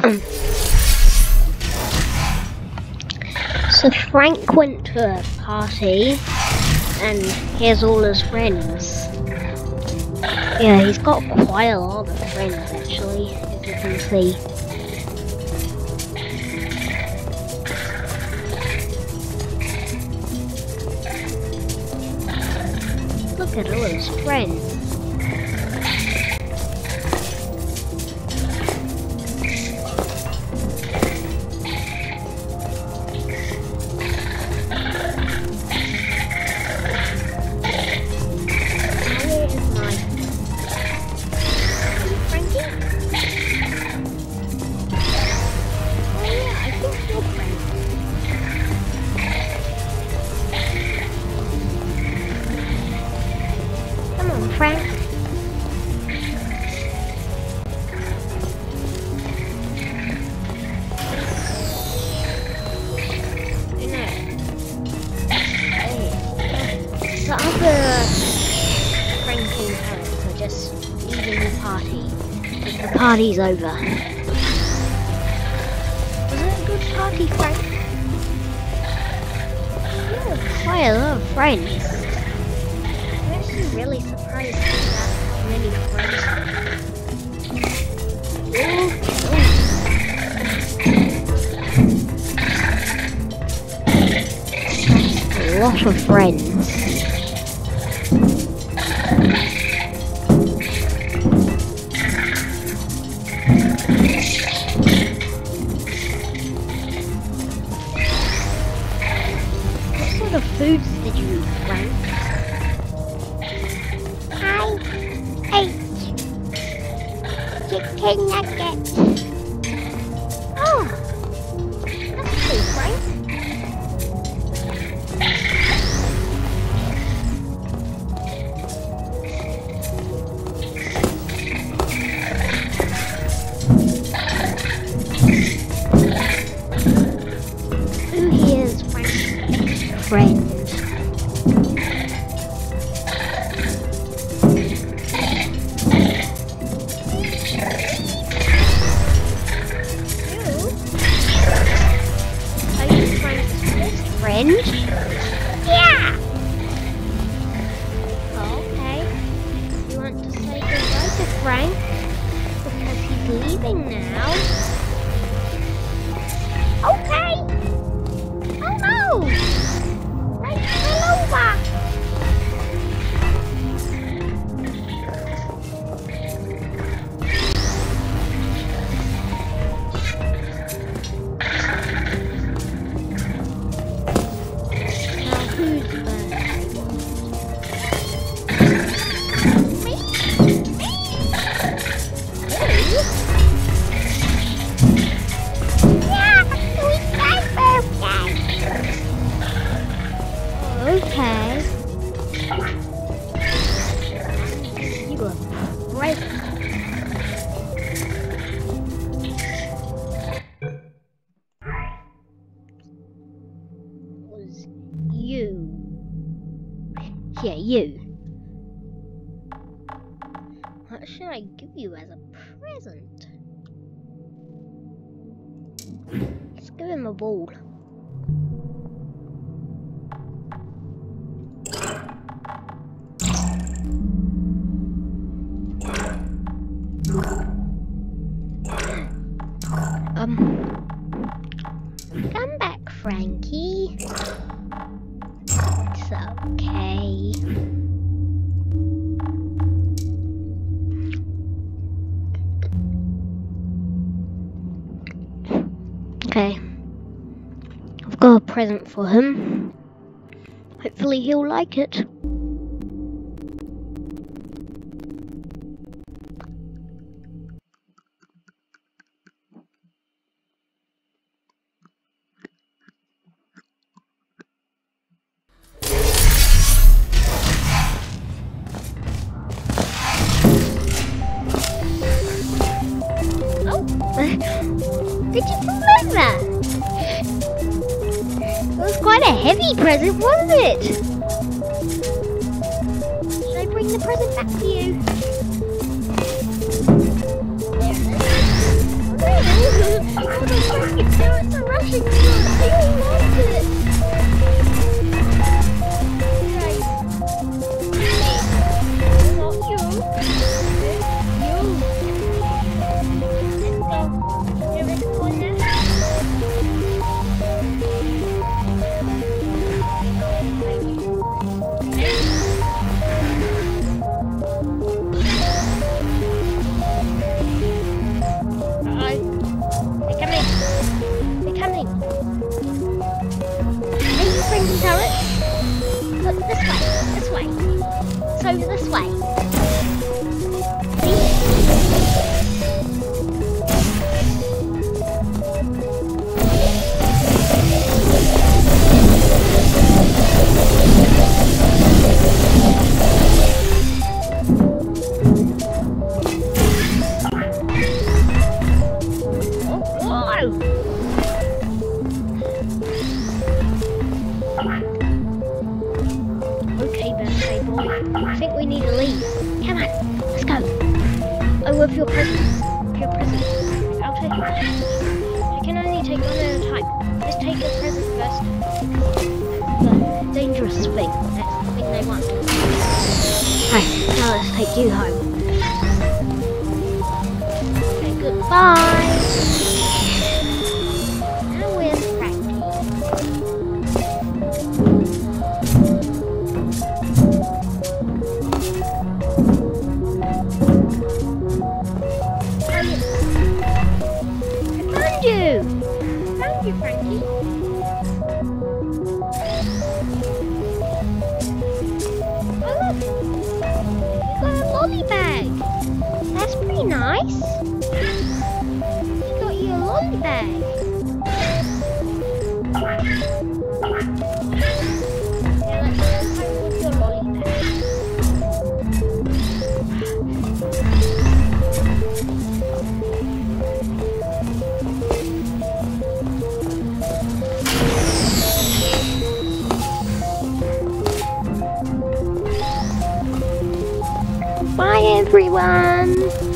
so Frank went to a party and here's all his friends. Yeah, he's got quite a lot of friends actually, as you can see. Look at all his friends. Come on, Frank. I know. Hey, The other parents are just leaving the party. The party's over. Was it a good party, Frank? You quite a lot of friends. Really surprised at how many friends. A lot of friends. What sort of foods did you eat, Frank? Chicken nuggets. Oh, that's Frank's best friend? Best Yeah, you. What should I give you as a present? Let's give him a ball. Um, come back, Frankie. It's okay. Okay. I've got a present for him. Hopefully he'll like it. Did you fall over? It was quite a heavy present, wasn't it? Should I bring the present back to you? There it is. oh, the fucking parents are rushing So this way. I think we need to leave. Come on, let's go. I love your presents. Your presents. I'll take your it. I can only take one at a time. Let's take your present first. The dangerous thing. That's the thing they want. Right, now let's take you home. Okay, goodbye. Nice. You got your your lolly bag. Bye everyone!